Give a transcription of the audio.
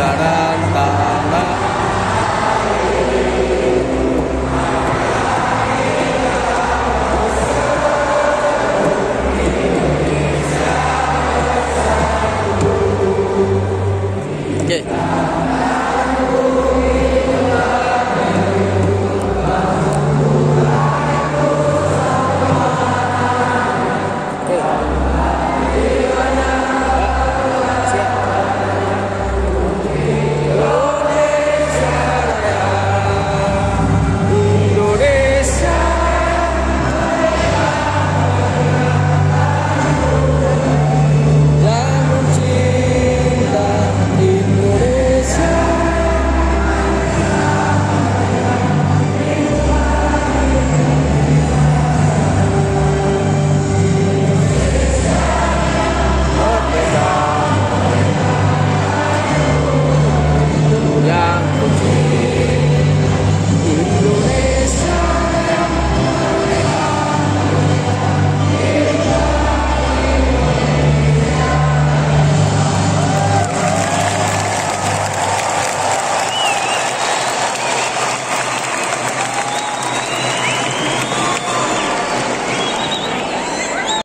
la la la la